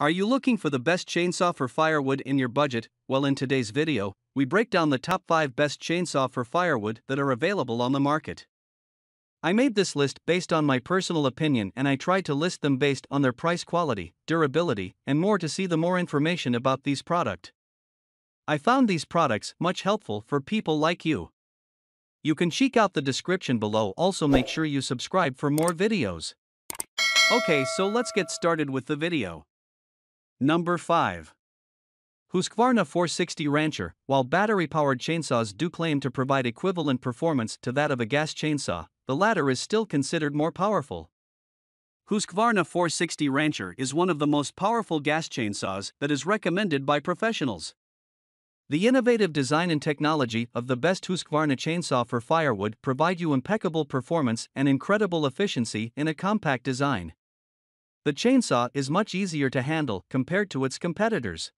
Are you looking for the best chainsaw for firewood in your budget? Well, in today's video, we break down the top 5 best chainsaw for firewood that are available on the market. I made this list based on my personal opinion and I tried to list them based on their price quality, durability, and more to see the more information about these product. I found these products much helpful for people like you. You can check out the description below also make sure you subscribe for more videos. Okay so let's get started with the video. Number 5. Husqvarna 460 Rancher While battery-powered chainsaws do claim to provide equivalent performance to that of a gas chainsaw, the latter is still considered more powerful. Husqvarna 460 Rancher is one of the most powerful gas chainsaws that is recommended by professionals. The innovative design and technology of the best Husqvarna chainsaw for firewood provide you impeccable performance and incredible efficiency in a compact design. The chainsaw is much easier to handle compared to its competitors.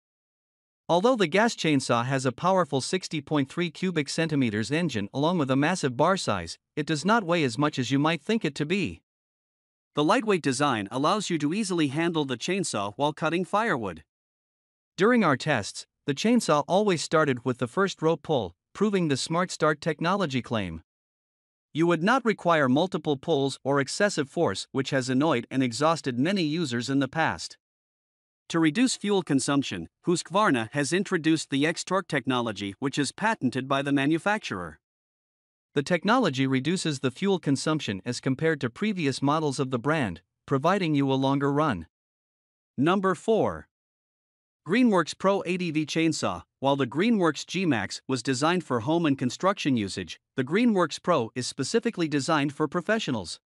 Although the gas chainsaw has a powerful 60.3 cubic centimeters engine along with a massive bar size, it does not weigh as much as you might think it to be. The lightweight design allows you to easily handle the chainsaw while cutting firewood. During our tests, the chainsaw always started with the first rope pull, proving the Smart Start technology claim. You would not require multiple pulls or excessive force, which has annoyed and exhausted many users in the past. To reduce fuel consumption, Husqvarna has introduced the X-Torque technology, which is patented by the manufacturer. The technology reduces the fuel consumption as compared to previous models of the brand, providing you a longer run. Number 4. Greenworks Pro 80V Chainsaw While the Greenworks G-Max was designed for home and construction usage, the Greenworks Pro is specifically designed for professionals.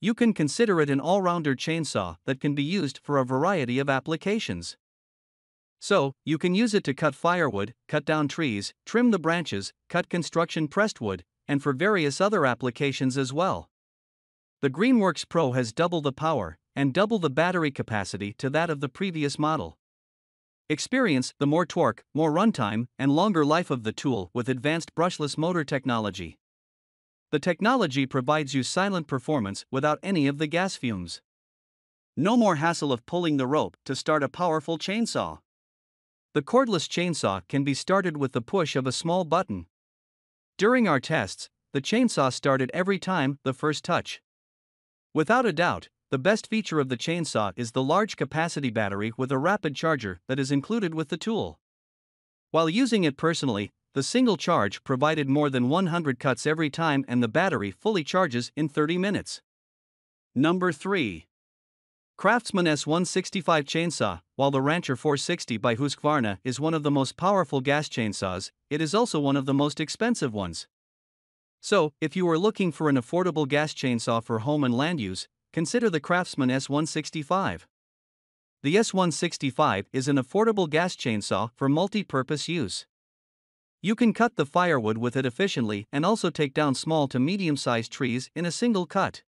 You can consider it an all-rounder chainsaw that can be used for a variety of applications. So, you can use it to cut firewood, cut down trees, trim the branches, cut construction pressed wood, and for various other applications as well. The Greenworks Pro has double the power and double the battery capacity to that of the previous model. Experience the more torque, more runtime, and longer life of the tool with advanced brushless motor technology. The technology provides you silent performance without any of the gas fumes. No more hassle of pulling the rope to start a powerful chainsaw. The cordless chainsaw can be started with the push of a small button. During our tests, the chainsaw started every time the first touch. Without a doubt, the best feature of the chainsaw is the large capacity battery with a rapid charger that is included with the tool. While using it personally, the single charge provided more than 100 cuts every time and the battery fully charges in 30 minutes. Number 3. Craftsman S165 Chainsaw While the Rancher 460 by Husqvarna is one of the most powerful gas chainsaws, it is also one of the most expensive ones. So, if you are looking for an affordable gas chainsaw for home and land use, Consider the Craftsman S165. The S165 is an affordable gas chainsaw for multi purpose use. You can cut the firewood with it efficiently and also take down small to medium sized trees in a single cut.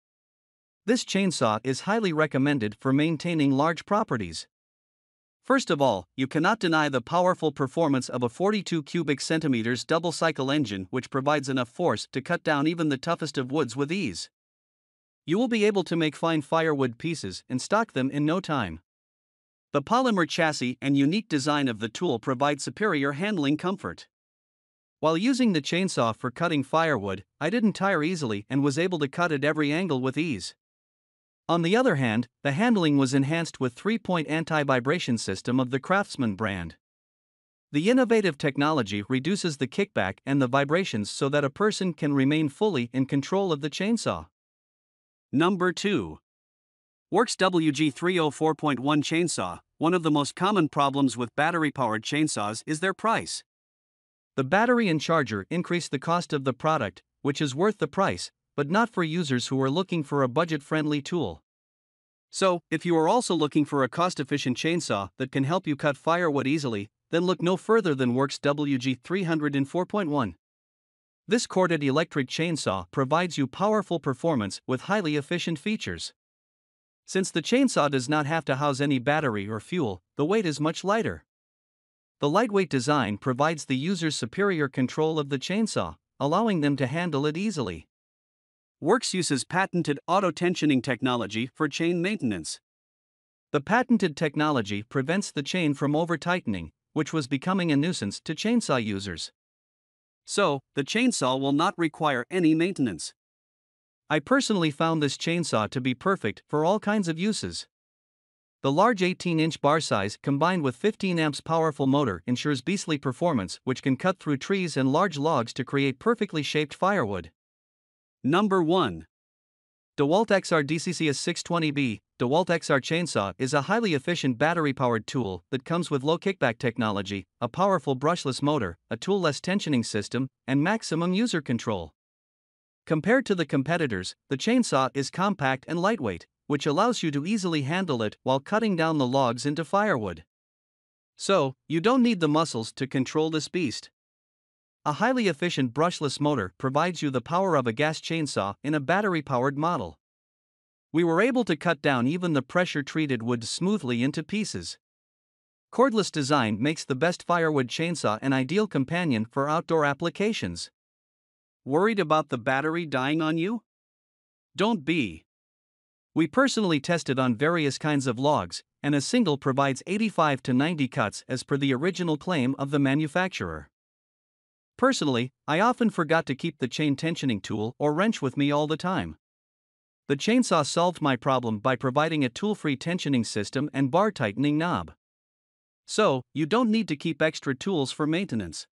This chainsaw is highly recommended for maintaining large properties. First of all, you cannot deny the powerful performance of a 42 cubic centimeters double cycle engine which provides enough force to cut down even the toughest of woods with ease you will be able to make fine firewood pieces and stock them in no time. The polymer chassis and unique design of the tool provide superior handling comfort. While using the chainsaw for cutting firewood, I didn't tire easily and was able to cut at every angle with ease. On the other hand, the handling was enhanced with 3-point anti-vibration system of the Craftsman brand. The innovative technology reduces the kickback and the vibrations so that a person can remain fully in control of the chainsaw. Number 2. Worx WG304.1 Chainsaw. One of the most common problems with battery powered chainsaws is their price. The battery and charger increase the cost of the product, which is worth the price, but not for users who are looking for a budget friendly tool. So, if you are also looking for a cost efficient chainsaw that can help you cut firewood easily, then look no further than Worx WG304.1. This corded electric chainsaw provides you powerful performance with highly efficient features. Since the chainsaw does not have to house any battery or fuel, the weight is much lighter. The lightweight design provides the user superior control of the chainsaw, allowing them to handle it easily. Worx uses patented auto tensioning technology for chain maintenance. The patented technology prevents the chain from over tightening, which was becoming a nuisance to chainsaw users. So, the chainsaw will not require any maintenance. I personally found this chainsaw to be perfect for all kinds of uses. The large 18 inch bar size combined with 15 amps powerful motor ensures beastly performance, which can cut through trees and large logs to create perfectly shaped firewood. Number 1. DeWalt XR DCCS 620B DeWalt XR Chainsaw is a highly efficient battery powered tool that comes with low kickback technology, a powerful brushless motor, a tool less tensioning system, and maximum user control. Compared to the competitors, the chainsaw is compact and lightweight, which allows you to easily handle it while cutting down the logs into firewood. So, you don't need the muscles to control this beast. A highly efficient brushless motor provides you the power of a gas chainsaw in a battery powered model. We were able to cut down even the pressure treated wood smoothly into pieces. Cordless design makes the best firewood chainsaw an ideal companion for outdoor applications. Worried about the battery dying on you? Don't be. We personally tested on various kinds of logs, and a single provides 85 to 90 cuts as per the original claim of the manufacturer. Personally, I often forgot to keep the chain tensioning tool or wrench with me all the time. The chainsaw solved my problem by providing a tool free tensioning system and bar tightening knob. So, you don't need to keep extra tools for maintenance.